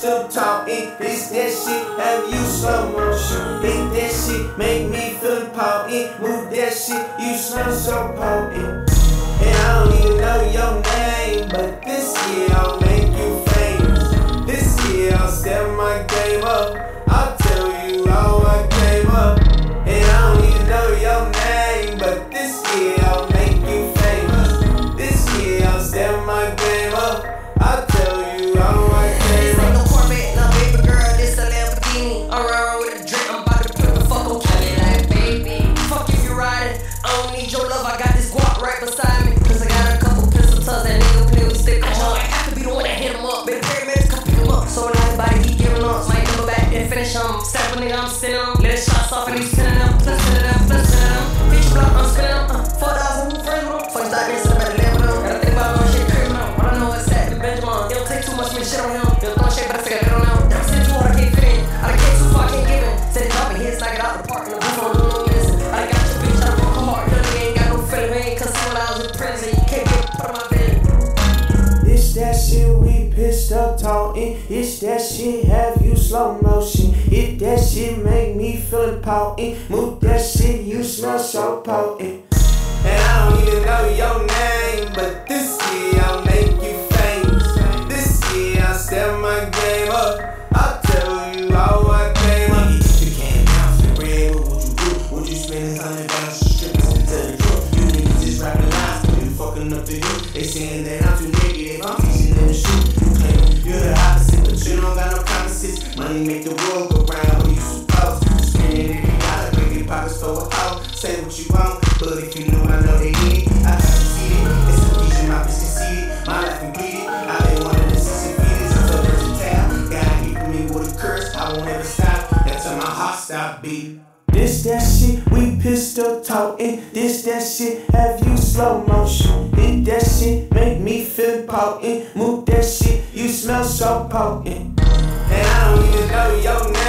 pistol talking. This that shit, have you slow motion. Hit that shit, make me feel potent. Move that shit, you smell so potent. And I don't even know your name, but this year I'll make you famous. This year I'll step my game up. I'll right beside me. Cause I got a couple pistol tugs that nigga play with stick. I know I have to be the one that hit him up. Better paramedics come pick him up. So now his body he giving up. Might number back and finish him. Step a nigga, I'm sending him. Let his shots off and he's sending up talking. It's that shit have you slow motion. It that shit make me feel potent. Move that shit, you smell so potent. And I don't even know your name, but this year I'll make you famous. This year I'll step my game up. I'll tell you how I came up. If you can't bounce the bread, what would you do? Would you spend a hundred dollars strippers to tell the truth? You niggas just rapping lies, you fucking up the youth. They saying that I'm too Money make the world go round, what you supposed to spend every dollar, break your pockets for a hoe. Say what you want, but if you know I know they need it, I have it. It's a vision, my bitch conceited, my life completed. I've been one of the six feeders, I'm so versatile. God giving me with a curse, I won't ever stop until my heart stop beating. This that shit we pistol talking. This that shit have you slow motion. Hit that shit make me feel potent. Move that shit, you smell so potent know your